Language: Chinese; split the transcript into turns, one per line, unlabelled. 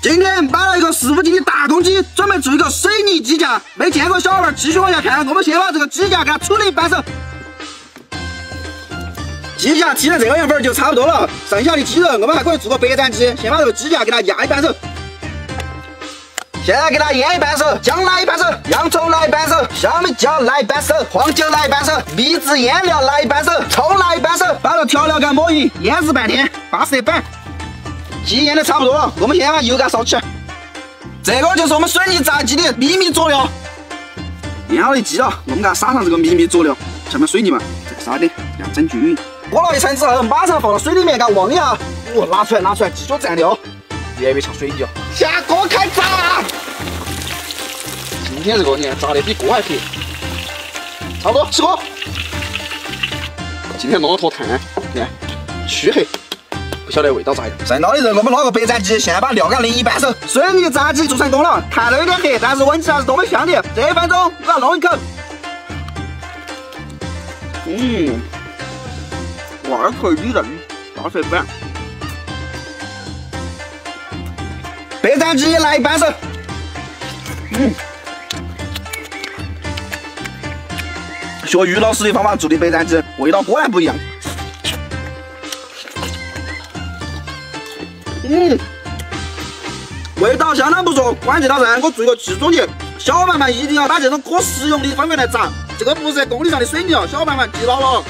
今天买了一个十五斤的大公鸡，准备做一个水泥鸡架。没见过小伙伴继续往下看，我们先把这个鸡架给它处理半熟。鸡架剔成这个样粉就差不多了，剩下的鸡肉我们还可以做个白斩鸡。先把这个鸡架给它压一半熟，现在给它腌一半熟，姜来一半熟，洋葱来一半熟，小米椒来一半熟，黄酒来一半熟，秘制腌料来一半熟，葱来一半熟，把这调料给它抹匀，腌制半天，八色板。鸡腌的差不多了，我们先把油给它烧起来。这个就是我们水泥炸鸡的秘密佐料。腌好的鸡了，我们给它撒上这个秘密佐料，下面水泥嘛，再撒点，给它整均匀。裹了一层之后，马上放到水里面给它瓮一下。哦，拿出来，拿出来，鸡脚蘸料，越越像水泥哦。下锅开炸。今天这个你看炸的比锅还黑，差不多起锅。今天弄了坨炭，你看黢黑。不晓得味道咋样。剩到的肉我们捞个白斩鸡，现在把料给它淋一半熟。水泥炸鸡做成功了，看着有点黑，但是闻起来是多么香的。这一分钟我要弄一口。嗯，外壳里嫩，大色板。白斩鸡来一半熟。嗯，学于老师的方法做的白斩鸡，味道果然不一样。嗯，味道相当不错。关键到这，我做一个技术总结：小伙伴们一定要把这种可食用的方法来炸，这个不是工地上的水泥哦，小伙伴们记牢了。